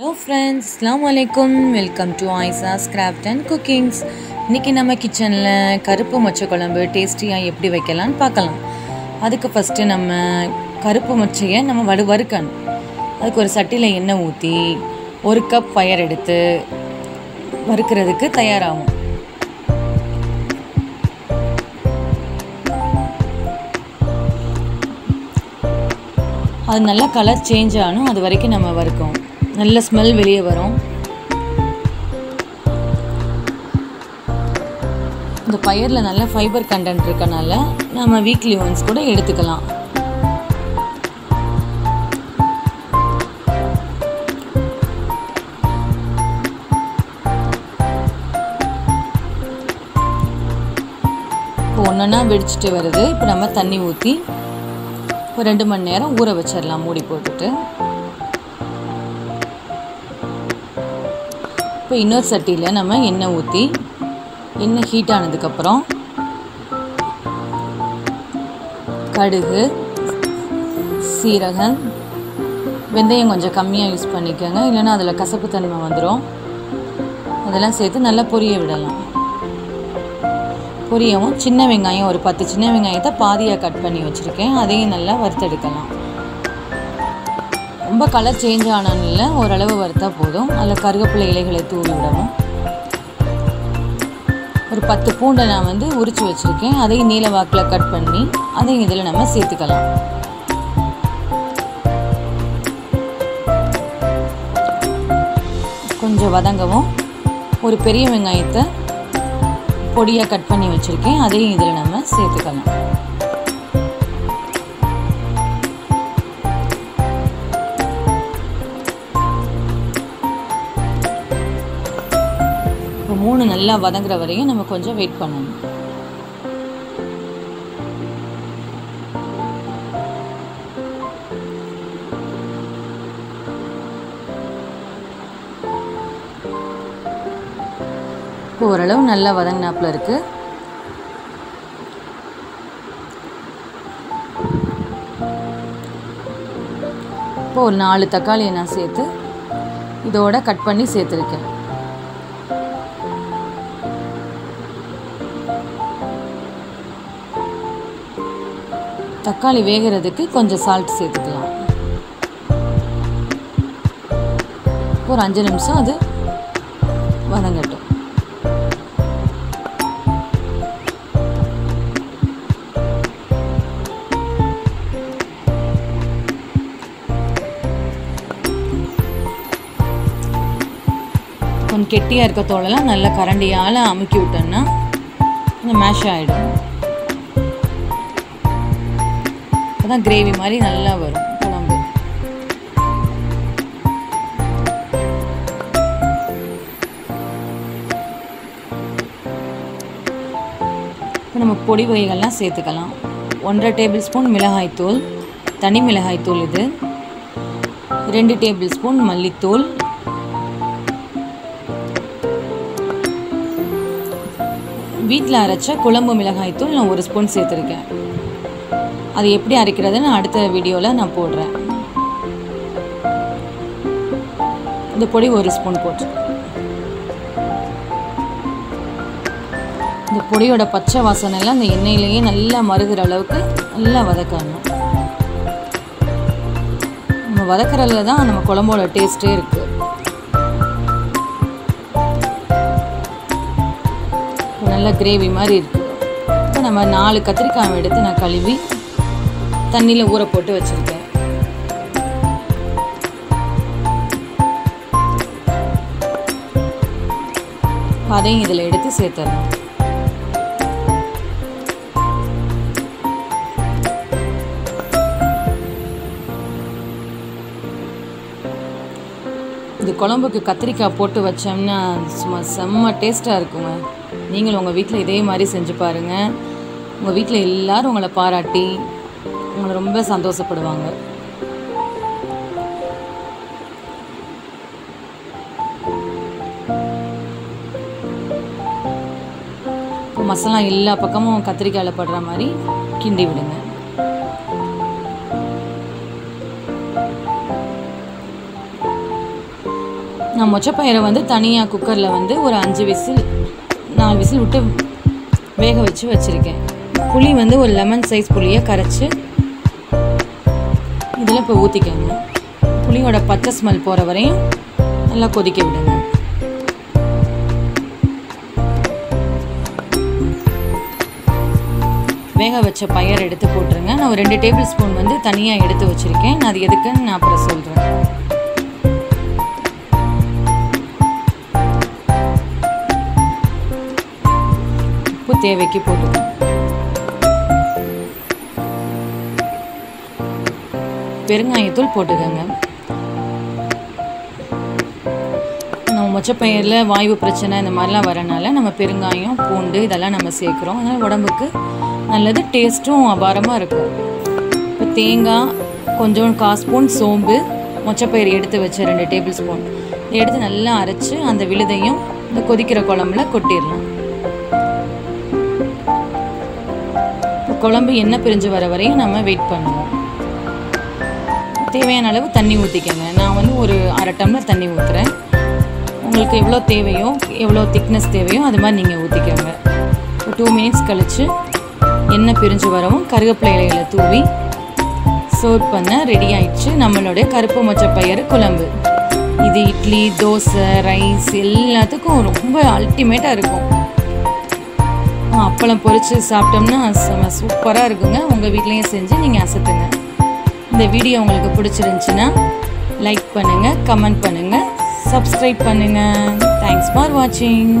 Hello friends அஸ்லாம் வலைக்கும் welcome to Aisha's craft and cookings இன்றைக்கி நம்ம கிச்சனில் கருப்பு மொச்சை குழம்பு டேஸ்டியாக எப்படி வைக்கலான்னு பார்க்கலாம். அதுக்கு ஃபஸ்ட்டு நம்ம கருப்பு மொச்சையை நம்ம வடு வறுக்கணும். அதுக்கு ஒரு சட்டியில் எண்ணெய் ஊற்றி ஒரு கப் பயர் எடுத்து வறுக்கிறதுக்கு தயாராகும். அது நல்லா கலர் சேஞ்ச் ஆகணும் அது வரைக்கும் நம்ம வறுக்கணும். நல்ல ஸ்மெல் வெளியே வரும். இந்த பயிரில் நல்ல ஃபைபர் கண்டென்ட் இருக்கனால நம்ம வீக்லி ஒன்ஸ் கூட எடுத்துக்கலாம். இப்போ ஒன்றா வெடிச்சிட்டு வருது. இப்போ நம்ம தண்ணி ஊற்றி ஒரு ரெண்டு மணி நேரம் ஊற வச்சிடலாம் மூடி போட்டுட்டு. இப்போ இன்னொரு சட்டியில் நம்ம எண்ணெய் ஊற்றி எண்ணெய் ஹீட் ஆனதுக்கப்புறம் கடுகு சீரகம் வெந்தயம் கொஞ்சம் கம்மியாக யூஸ் பண்ணிக்கோங்க. இல்லைன்னா அதில் கசப்பு தன்மை வந்துடும் அதெல்லாம் சேர்த்து நல்லா பொரிய விடலாம். பொரியவும் சின்ன வெங்காயம் ஒரு பத்து சின்ன வெங்காயத்தை பாதியாக கட் பண்ணி வச்சுருக்கேன். அதையும் நல்லா வறுத்தெடுக்கலாம். ரொம்ப கலர் சேஞ்ச் ஆனால ஓரளவு வறுத்தா போதும். அதில் கருவேப்பிலை இலைகளை தூவி விடணும். ஒரு பத்து பூண்டை நான் வந்து உரித்து வச்சுருக்கேன். அதையும் நீல வாக்கில் கட் பண்ணி அதையும் இதில் நம்ம சேர்த்துக்கலாம். கொஞ்சம் வதங்கவும். ஒரு பெரிய வெங்காயத்தை பொடியாக கட் பண்ணி வச்சுருக்கேன். அதையும் இதில் நம்ம சேர்த்துக்கலாம். மூணு நல்லா வதங்குற வரையும் நம்ம கொஞ்சம் வெயிட் பண்ணணும். இப்போ ஓரளவு நல்லா வதங்கினாப்புல இருக்குது இப்போ ஒரு நாலு தக்காளியை நான் சேர்த்து இதோட கட் பண்ணி சேர்த்துருக்கேன். தக்காளி வேகிறதுக்கு கொஞ்சம் சால்ட் சேர்த்துக்கலாம். ஒரு அஞ்சு நிமிஷம் அது வதங்கட்டும். கொஞ்சம் கெட்டியாக இருக்க தோலெல்லாம் நல்லா கரண்டியால் அமுக்கி விட்டோன்னா இந்த மேஷ் ஆகிடும் அப்போ கிரேவி மாதிரி நல்லா வரும் குழம்பு. இப்போ நம்ம பொடி வகைகள்லாம் சேர்த்துக்கலாம். ஒன்றரை டேபிள் ஸ்பூன் மிளகாய்த்தூள் தனி மிளகாய்த்தூள் இது. ரெண்டு டேபிள் ஸ்பூன் மல்லித்தூள். வீட்டில் அரைச்ச குழம்பு மிளகாய்த்தூள் நான் ஒரு ஸ்பூன் சேர்த்துருக்கேன். அது எப்படி அரைக்கிறதுன்னு அடுத்த வீடியோவில் நான் போடுறேன். இந்த பொடி ஒரு ஸ்பூன் போட்டு. இந்த பொடியோட பச்சை வாசனை எல்லாம் அந்த எண்ணெயிலேயே நல்லா மருகிற அளவுக்கு நல்லா வதக்கணும். நம்ம வதக்கிறதுல தான் நம்ம குழம்போட டேஸ்ட்டே இருக்குது நல்ல கிரேவி மாதிரி இருக்குது இப்போ நம்ம நாலு கத்திரிக்காய் எடுத்து நான் கழுவி தண்ணியில் ஊற போட்டு வச்சுருக்கேன். அதையும் இதில் எடுத்து சேர்த்துறோம் இந்த குழம்புக்கு கத்திரிக்காய் போட்டு வச்சோம்னா சும்மா செம்ம டேஸ்ட்டாக இருக்குங்க. நீங்களும் உங்கள் வீட்டில் இதே மாதிரி செஞ்சு பாருங்கள் உங்கள் வீட்டில் எல்லோரும் உங்களை பாராட்டி அவங்க ரொம்ப சந்தோஷப்படுவாங்க. இப்போ மசாலா எல்லா பக்கமும் கத்திரிக்காயில் படுற மாதிரி கிண்டி விடுங்க. நான் மொச்சப்பயிரை வந்து தனியாக குக்கரில் வந்து ஒரு அஞ்சு விசில் நாலு விசில் விட்டு வேக வச்சு வச்சுருக்கேன். புளி வந்து ஒரு லெமன் சைஸ் புளியை கரைச்சி இதெல்லாம் இப்போ ஊற்றிக்கோங்க புளியோட பச்சை ஸ்மெல் போகிற வரையும் நல்லா கொதிக்க விடுங்க. வேக வச்ச பயர் எடுத்து போட்டுருங்க. நான் ஒரு ரெண்டு டேபிள் ஸ்பூன் வந்து தனியாக எடுத்து வச்சுருக்கேன். நான் அது எதுக்குன்னு நான் அப்புறம் சொல்கிறேன் உப்பு தேவைக்கு போட்டுக்கோங்க. பெருங்காயத்தூள் போட்டுக்கோங்க. நம்ம மொச்சப்பயிரில் வாய்வு பிரச்சனை இந்த மாதிரிலாம் வரனால நம்ம பெருங்காயம் பூண்டு இதெல்லாம் நம்ம சேர்க்குறோம். அதனால் உடம்புக்கு நல்லது டேஸ்ட்டும் அபாரமாக இருக்கும். இப்போ தேங்காய் கொஞ்சம் கால் ஸ்பூன் சோம்பு மொச்சப்பயிர் எடுத்து வச்ச ரெண்டு டேபிள் ஸ்பூன். எடுத்து நல்லா அரைச்சி அந்த விழுதையும் இந்த கொதிக்கிற குழம்புல கொட்டிடலாம். குழம்பு எண்ணெய் பிரிஞ்சு வர வரையும் நம்ம வெயிட் பண்ணுவோம் தேவையான அளவு தண்ணி ஊற்றிக்கங்க நான் வந்து ஒரு அரை டம்ளர் தண்ணி ஊற்றுறேன் உங்களுக்கு எவ்வளோ தேவையோ எவ்வளோ திக்னஸ் தேவையோ அது மாதிரி நீங்கள் ஊற்றிக்கோங்க ஒரு டூ மினிட்ஸ் கழித்து எண்ணெய் பிரிஞ்சு வரவும் கருவேப்பிலை இலைகளை தூவி சர்வ் பண்ண ரெடி ஆயிடுச்சு. நம்மளுடைய கருப்பு மொச்சப்பயிறு குழம்பு. இது இட்லி தோசை ரைஸ் எல்லாத்துக்கும் ரொம்ப அல்டிமேட்டாக இருக்கும். அப்பளம் பொரித்து சாப்பிட்டோம்னா சூப்பராக இருக்குங்க. உங்கள் வீட்லேயும் செஞ்சு நீங்கள் அசத்துங்க. இந்த வீடியோ உங்களுக்கு பிடிச்சிருந்துச்சின்னா லைக் பண்ணுங்கள் கமெண்ட் பண்ணுங்கள் சப்ஸ்கிரைப் பண்ணுங்கள் தேங்க்ஸ் ஃபார் வாட்சிங்